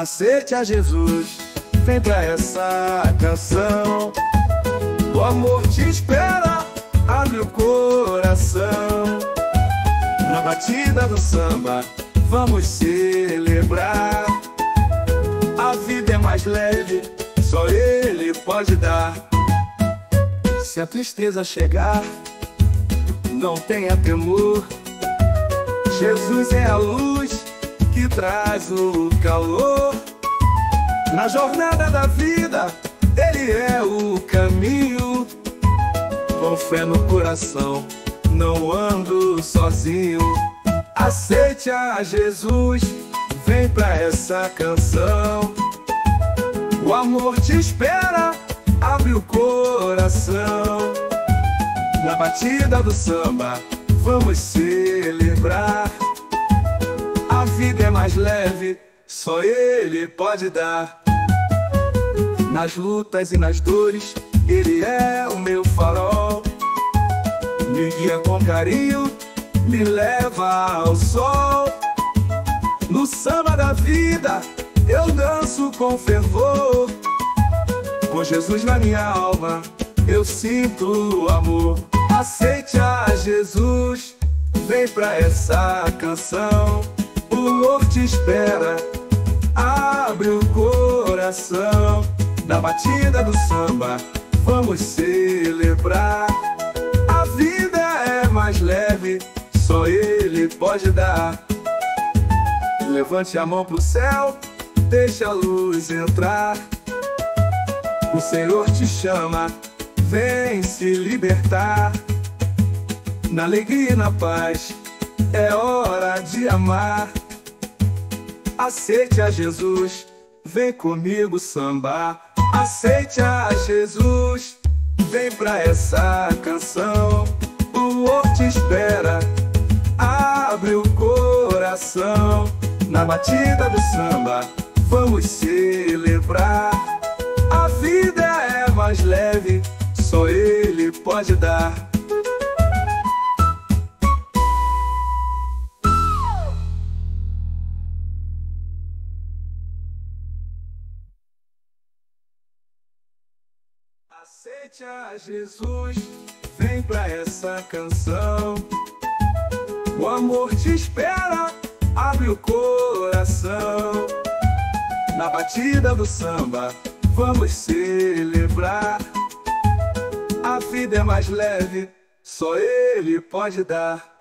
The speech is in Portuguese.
Aceite a Jesus, vem pra essa canção. O amor te espera, abre o coração. Na batida do samba, vamos celebrar. A vida é mais leve, só Ele pode dar. Se a tristeza chegar, não tenha temor. Jesus é a luz que traz o calor. Na jornada da vida, Ele é o caminho. Com fé no coração, não ando sozinho. Aceite a Jesus, vem pra essa canção. O amor te espera, abre o coração. Na batida do samba, vamos celebrar. A vida é mais leve, só Ele pode dar. Nas lutas e nas dores, Ele é o meu farol. Me guia com carinho, me leva ao sol. No samba da vida, eu danço com fervor. Com Jesus na minha alma, eu sinto amor. Aceite a Jesus, vem pra essa canção. O amor te espera, abre o coração. Na batida do samba, vamos celebrar. A vida é mais leve, só Ele pode dar. Levante a mão pro céu, deixa a luz entrar. O Senhor te chama, vem se libertar. Na alegria e na paz, é hora de amar. Aceite a Jesus, vem comigo sambar. Aceite a Jesus, vem pra essa canção. O amor te espera, abre o coração. Na batida do samba, vamos celebrar. A vida é mais leve, só Ele pode dar. Aceite a Jesus, vem pra essa canção. O amor te espera, abre o coração. Na batida do samba, vamos celebrar. A vida é mais leve, só Ele pode dar.